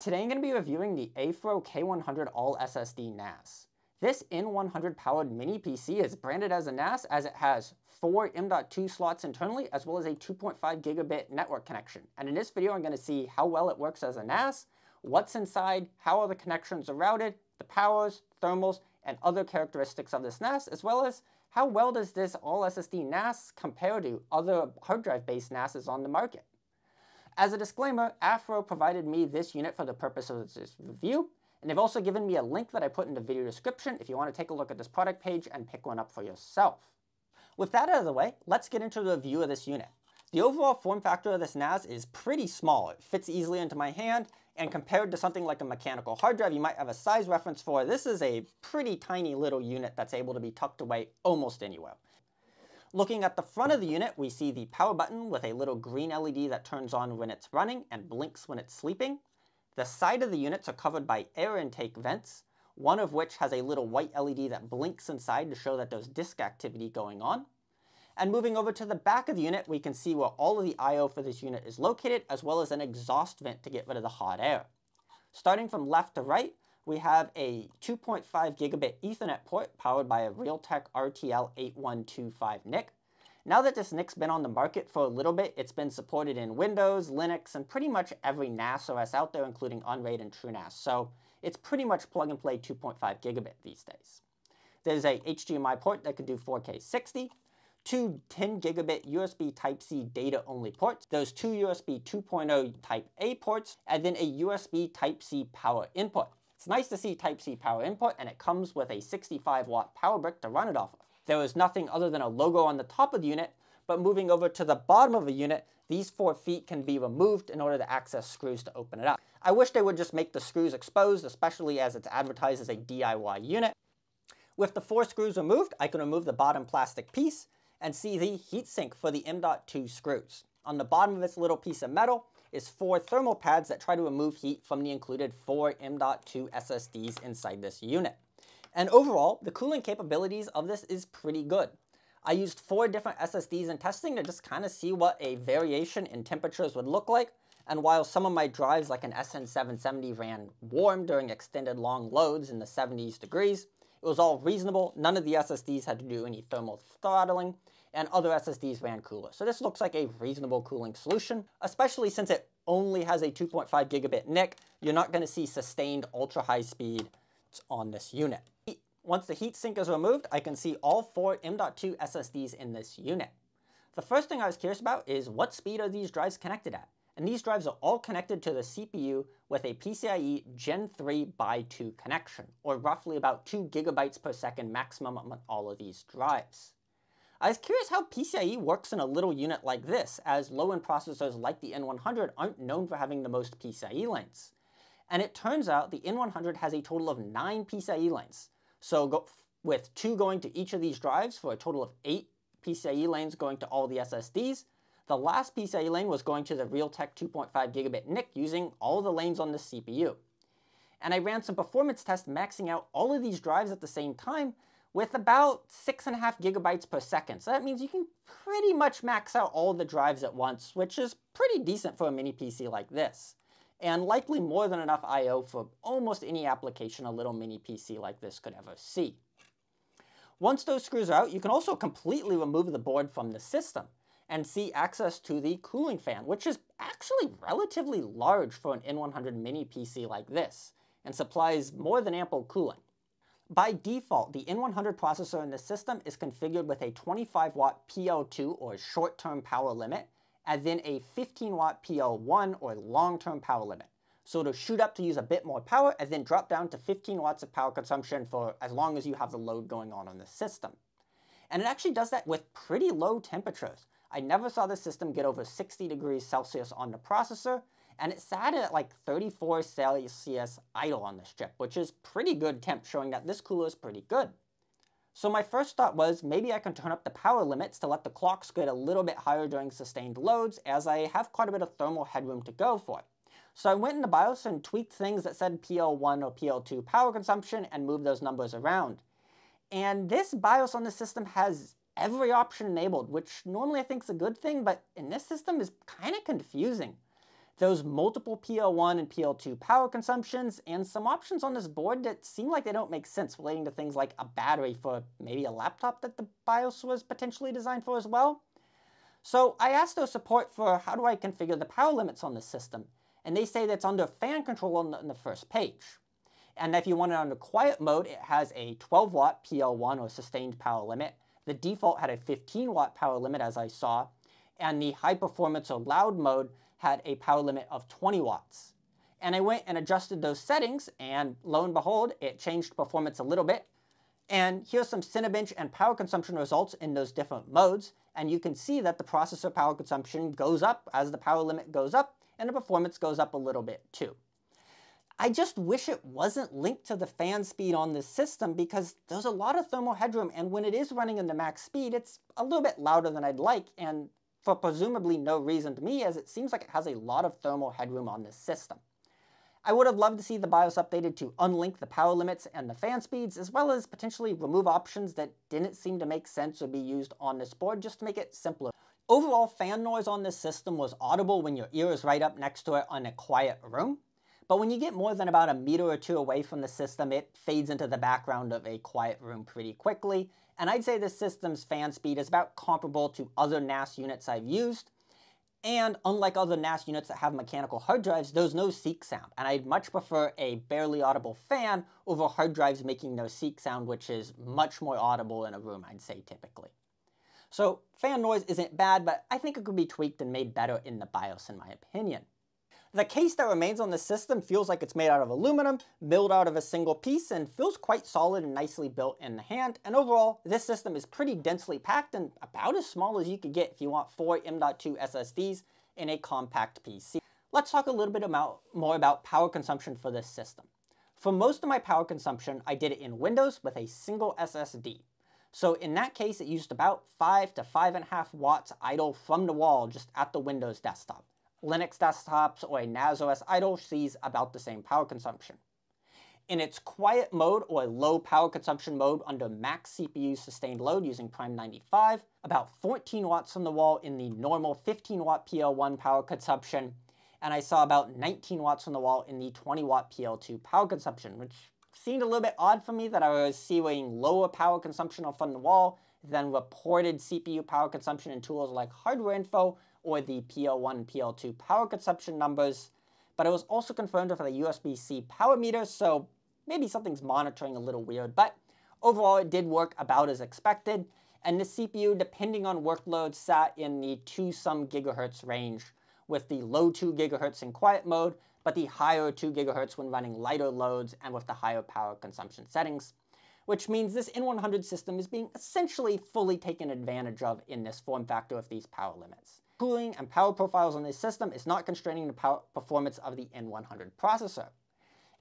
Today I'm going to be reviewing the Aiffro K100 All SSD NAS. This N100 powered mini PC is branded as a NAS as it has four M.2 slots internally as well as a 2.5 gigabit network connection. And in this video I'm going to see how well it works as a NAS, what's inside, how all the connections are routed, the powers, thermals, and other characteristics of this NAS, as well as how well does this All SSD NAS compare to other hard drive based NASs on the market. As a disclaimer, Aiffro provided me this unit for the purpose of this review, and they've also given me a link that I put in the video description if you want to take a look at this product page and pick one up for yourself. With that out of the way, let's get into the review of this unit. The overall form factor of this NAS is pretty small. It fits easily into my hand, and compared to something like a mechanical hard drive you might have a size reference for, this is a pretty tiny little unit that's able to be tucked away almost anywhere. Looking at the front of the unit, we see the power button with a little green LED that turns on when it's running and blinks when it's sleeping. The side of the units are covered by air intake vents, one of which has a little white LED that blinks inside to show that there's disk activity going on. And moving over to the back of the unit, we can see where all of the I.O. for this unit is located, as well as an exhaust vent to get rid of the hot air. Starting from left to right, we have a 2.5 gigabit Ethernet port powered by a Realtek RTL 8125 NIC. Now that this NIC's been on the market for a little bit, it's been supported in Windows, Linux, and pretty much every NAS OS out there, including Unraid and TrueNAS. So it's pretty much plug and play 2.5 gigabit these days. There's a HDMI port that can do 4K 60, two 10 gigabit USB Type-C data-only ports, those two USB 2.0 Type-A ports, and then a USB Type-C power input. It's nice to see Type-C power input, and it comes with a 65 watt power brick to run it off of. There is nothing other than a logo on the top of the unit, but moving over to the bottom of the unit, these four feet can be removed in order to access screws to open it up. I wish they would just make the screws exposed, especially as it's advertised as a DIY unit. With the four screws removed, I can remove the bottom plastic piece and see the heatsink for the M.2 screws. On the bottom of this little piece of metal, is four thermal pads that try to remove heat from the included four M.2 SSDs inside this unit. And overall, the cooling capabilities of this is pretty good. I used four different SSDs in testing to just kind of see what a variation in temperatures would look like. And while some of my drives like an SN770 ran warm during extended long loads in the 70s degrees, it was all reasonable. None of the SSDs had to do any thermal throttling and other SSDs ran cooler. So this looks like a reasonable cooling solution, especially since it only has a 2.5 gigabit NIC. You're not going to see sustained ultra high speed on this unit. Once the heatsink is removed, I can see all four M.2 SSDs in this unit. The first thing I was curious about is what speed are these drives connected at? And these drives are all connected to the CPU with a PCIe Gen 3 by 2 connection, or roughly about 2 gigabytes per second maximum on all of these drives. I was curious how PCIe works in a little unit like this, as low-end processors like the N100 aren't known for having the most PCIe lanes. And it turns out the N100 has a total of 9 PCIe lanes. So with 2 going to each of these drives for a total of 8 PCIe lanes going to all the SSDs, the last PCIe lane was going to the Realtek 2.5 gigabit NIC using all the lanes on the CPU. And I ran some performance tests maxing out all of these drives at the same time with about six and a half gigabytes per second. So that means you can pretty much max out all the drives at once, which is pretty decent for a mini PC like this. And likely more than enough I.O. for almost any application a little mini PC like this could ever see. Once those screws are out, you can also completely remove the board from the system and see access to the cooling fan, which is actually relatively large for an N100 mini PC like this, and supplies more than ample cooling. By default, the N100 processor in the system is configured with a 25 watt PL2 or short-term power limit, and then a 15 watt PL1 or long-term power limit. So it'll shoot up to use a bit more power and then drop down to 15 watts of power consumption for as long as you have the load going on on the system. And it actually does that with pretty low temperatures. I never saw the system get over 60 degrees Celsius on the processor, and it sat at like 34 Celsius idle on this chip, which is pretty good temp, showing that this cooler is pretty good. So my first thought was maybe I can turn up the power limits to let the clocks get a little bit higher during sustained loads, as I have quite a bit of thermal headroom to go for. So I went into BIOS and tweaked things that said PL1 or PL2 power consumption and moved those numbers around. And this BIOS on the system has every option enabled, which normally I think is a good thing, but in this system is kind of confusing. There's multiple PL1 and PL2 power consumptions, and some options on this board that seem like they don't make sense relating to things like a battery for maybe a laptop that the BIOS was potentially designed for as well. So I asked their support for how do I configure the power limits on this system, and they say that's under fan control on the, on the first page. And if you want it under quiet mode, it has a 12 watt PL1 or sustained power limit. The default had a 15 watt power limit as I saw, and the high performance or loud mode had a power limit of 20 watts. And I went and adjusted those settings, and lo and behold, it changed performance a little bit. And here's some Cinebench and power consumption results in those different modes, and you can see that the processor power consumption goes up as the power limit goes up, and the performance goes up a little bit too. I just wish it wasn't linked to the fan speed on this system because there's a lot of thermal headroom and when it is running in the max speed, it's a little bit louder than I'd like and for presumably no reason to me as it seems like it has a lot of thermal headroom on this system. I would have loved to see the BIOS updated to unlink the power limits and the fan speeds, as well as potentially remove options that didn't seem to make sense or be used on this board just to make it simpler. Overall fan noise on this system was audible when your ear is right up next to it in a quiet room, but when you get more than about a meter or two away from the system, it fades into the background of a quiet room pretty quickly. And I'd say this system's fan speed is about comparable to other NAS units I've used. And unlike other NAS units that have mechanical hard drives, there's no seek sound. And I'd much prefer a barely audible fan over hard drives making no seek sound, which is much more audible in a room, I'd say typically. So fan noise isn't bad, but I think it could be tweaked and made better in the BIOS in my opinion. The case that remains on the system feels like it's made out of aluminum, milled out of a single piece, and feels quite solid and nicely built in the hand. And overall, this system is pretty densely packed and about as small as you could get if you want four M.2 SSDs in a compact PC. Let's talk a little bit about, more about power consumption for this system. For most of my power consumption, I did it in Windows with a single SSD. So in that case, it used about 5 to 5.5 watts idle from the wall just at the Windows desktop. Linux desktops or a NAS OS idle sees about the same power consumption. In its quiet mode or low power consumption mode under max CPU sustained load using Prime 95, about 14 watts on the wall in the normal 15 watt PL1 power consumption, and I saw about 19 watts on the wall in the 20 watt PL2 power consumption, which seemed a little bit odd for me that I was seeing lower power consumption off from the wall than reported CPU power consumption in tools like Hardware Info or the PL1 PL2 power consumption numbers, but it was also confirmed with the USB-C power meter, so maybe something's monitoring a little weird, but overall it did work about as expected, and the CPU, depending on workload, sat in the 2 some gigahertz range, with the low 2 gigahertz in quiet mode, but the higher 2 gigahertz when running lighter loads and with the higher power consumption settings, which means this N100 system is being essentially fully taken advantage of in this form factor with these power limits cooling, and power profiles on this system is not constraining the performance of the N100 processor.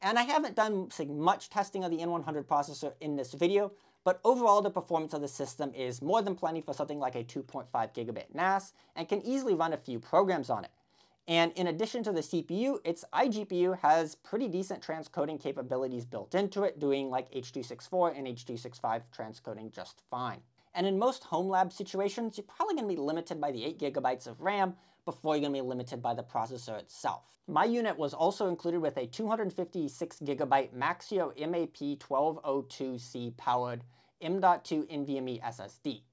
And I haven't done much testing of the N100 processor in this video, but overall the performance of the system is more than plenty for something like a 2.5 gigabit NAS and can easily run a few programs on it. And in addition to the CPU, its iGPU has pretty decent transcoding capabilities built into it, doing like H.264 and H.265 transcoding just fine. And in most home lab situations, you're probably going to be limited by the 8 gigabytes of RAM before you're going to be limited by the processor itself. My unit was also included with a 256 gigabyte Maxio MAP1202C powered M.2 NVMe SSD.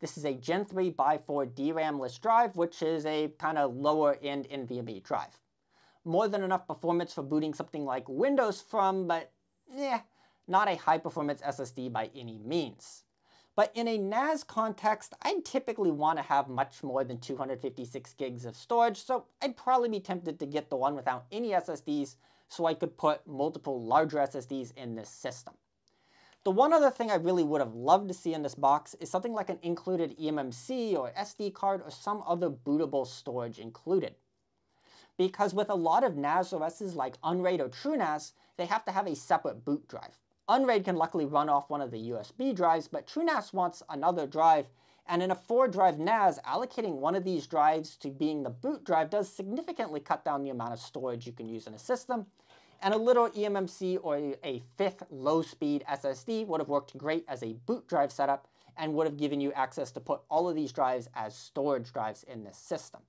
This is a Gen 3 x 4 DRAM-less drive, which is a kind of lower end NVMe drive. More than enough performance for booting something like Windows from, but eh, not a high performance SSD by any means. But in a NAS context, I'd typically want to have much more than 256 gigs of storage, so I'd probably be tempted to get the one without any SSDs so I could put multiple larger SSDs in this system. The one other thing I really would have loved to see in this box is something like an included eMMC or SD card or some other bootable storage included. Because with a lot of NAS OSs like Unraid or TrueNAS, they have to have a separate boot drive. Unraid can luckily run off one of the USB drives, but TrueNAS wants another drive, and in a 4-drive NAS, allocating one of these drives to being the boot drive does significantly cut down the amount of storage you can use in a system, and a little eMMC or a fifth low-speed SSD would have worked great as a boot drive setup and would have given you access to put all of these drives as storage drives in this system.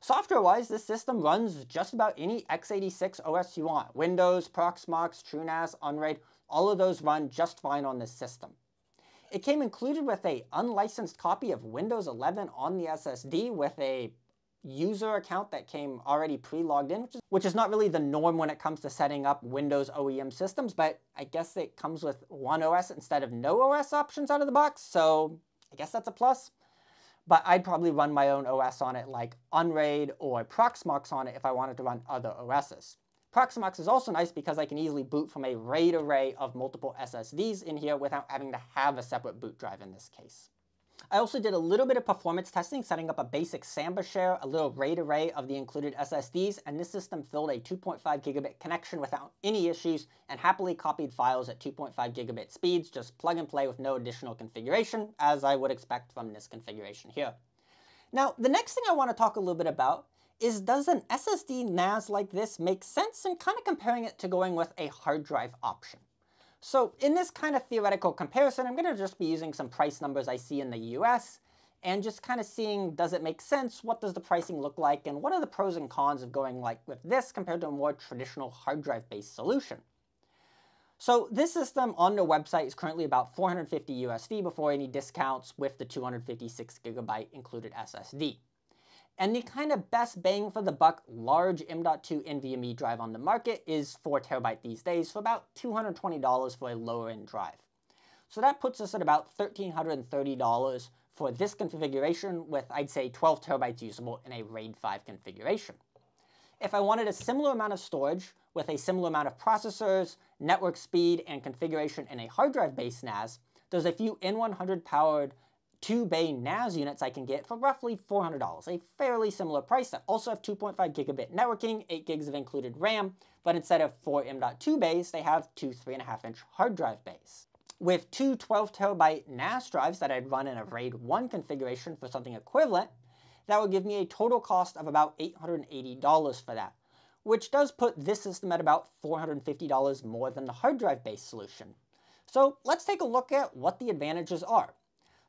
Software-wise, this system runs just about any x86 OS you want. Windows, Proxmox, TrueNAS, Unraid, all of those run just fine on this system. It came included with a unlicensed copy of Windows 11 on the SSD with a user account that came already pre-logged in, which is, which is not really the norm when it comes to setting up Windows OEM systems, but I guess it comes with one OS instead of no OS options out of the box, so I guess that's a plus. But I'd probably run my own OS on it like Unraid or Proxmox on it if I wanted to run other OSs. Proxmox is also nice because I can easily boot from a RAID array of multiple SSDs in here without having to have a separate boot drive in this case. I also did a little bit of performance testing, setting up a basic Samba share, a little RAID array of the included SSDs, and this system filled a 2.5 gigabit connection without any issues and happily copied files at 2.5 gigabit speeds, just plug and play with no additional configuration, as I would expect from this configuration here. Now, the next thing I want to talk a little bit about is does an SSD NAS like this make sense and kind of comparing it to going with a hard drive option. So in this kind of theoretical comparison, I'm going to just be using some price numbers I see in the US and just kind of seeing does it make sense, what does the pricing look like, and what are the pros and cons of going like with this compared to a more traditional hard drive based solution. So this system on the website is currently about 450 USD before any discounts with the 256 gigabyte included SSD. And the kind of best bang for the buck large M.2 NVMe drive on the market is 4 terabyte these days for about $220 for a lower end drive. So that puts us at about $1,330 for this configuration with I'd say 12 terabytes usable in a RAID 5 configuration. If I wanted a similar amount of storage with a similar amount of processors, network speed, and configuration in a hard drive based NAS, there's a few N100 powered two bay NAS units I can get for roughly $400, a fairly similar price that also have 2.5 gigabit networking, 8 gigs of included RAM, but instead of four M.2 bays, they have two 3.5 inch hard drive bays. With two 12 terabyte NAS drives that I'd run in a RAID 1 configuration for something equivalent, that would give me a total cost of about $880 for that, which does put this system at about $450 more than the hard drive based solution. So let's take a look at what the advantages are.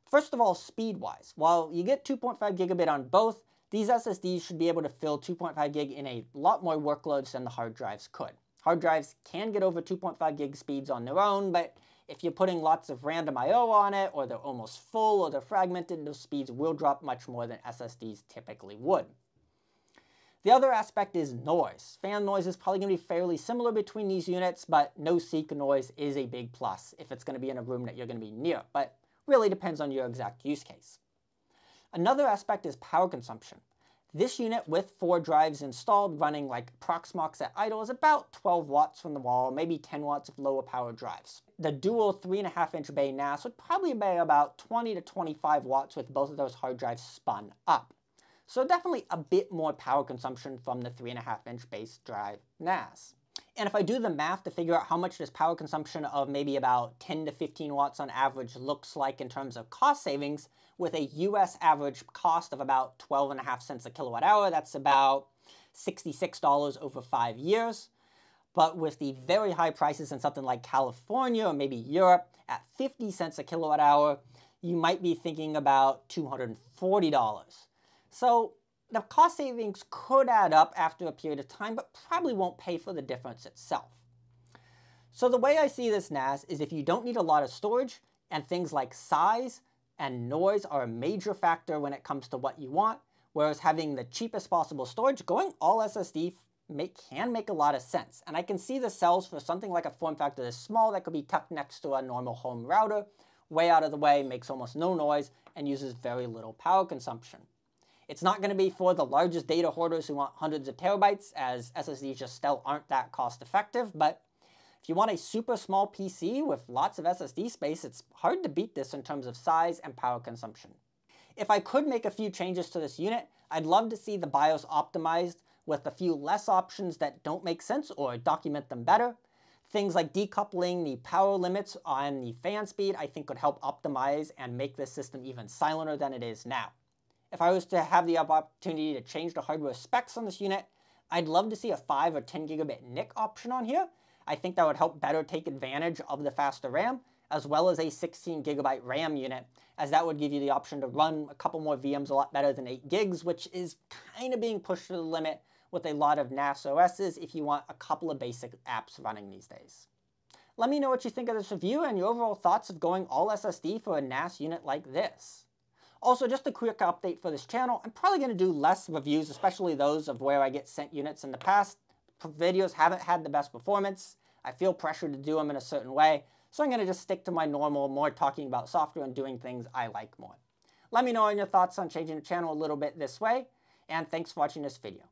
First of all, speed-wise. While you get 2.5 gigabit on both, these SSDs should be able to fill 2.5 gig in a lot more workloads than the hard drives could. Hard drives can get over 2.5 gig speeds on their own, but if you're putting lots of random I.O. on it, or they're almost full, or they're fragmented, those speeds will drop much more than SSDs typically would. The other aspect is noise. Fan noise is probably going to be fairly similar between these units, but no seek noise is a big plus if it's going to be in a room that you're going to be near. But Really depends on your exact use case. Another aspect is power consumption. This unit with four drives installed running like Proxmox at idle is about 12 watts from the wall, maybe 10 watts of lower power drives. The dual 3.5 inch bay NAS would probably be about 20 to 25 watts with both of those hard drives spun up. So definitely a bit more power consumption from the 3.5 inch base drive NAS. And if I do the math to figure out how much this power consumption of maybe about 10 to 15 watts on average looks like in terms of cost savings, with a US average cost of about 12 and a half cents a kilowatt hour, that's about $66 over five years. But with the very high prices in something like California or maybe Europe at 50 cents a kilowatt hour, you might be thinking about $240. So the cost savings could add up after a period of time, but probably won't pay for the difference itself. So the way I see this NAS is if you don't need a lot of storage, and things like size and noise are a major factor when it comes to what you want, whereas having the cheapest possible storage, going all SSD can make a lot of sense. And I can see the cells for something like a form factor this small that could be tucked next to a normal home router, way out of the way, makes almost no noise, and uses very little power consumption. It's not going to be for the largest data hoarders who want hundreds of terabytes, as SSDs just still aren't that cost effective, but if you want a super small PC with lots of SSD space, it's hard to beat this in terms of size and power consumption. If I could make a few changes to this unit, I'd love to see the BIOS optimized with a few less options that don't make sense or document them better. Things like decoupling the power limits on the fan speed I think could help optimize and make this system even silenter than it is now. If I was to have the opportunity to change the hardware specs on this unit, I'd love to see a 5 or 10 gigabit NIC option on here. I think that would help better take advantage of the faster RAM, as well as a 16 gigabyte RAM unit, as that would give you the option to run a couple more VMs a lot better than 8 gigs, which is kind of being pushed to the limit with a lot of NAS OSs if you want a couple of basic apps running these days. Let me know what you think of this review and your overall thoughts of going all SSD for a NAS unit like this. Also, just a quick update for this channel, I'm probably going to do less reviews, especially those of where I get sent units in the past. Videos haven't had the best performance. I feel pressure to do them in a certain way, so I'm going to just stick to my normal, more talking about software and doing things I like more. Let me know on your thoughts on changing the channel a little bit this way, and thanks for watching this video.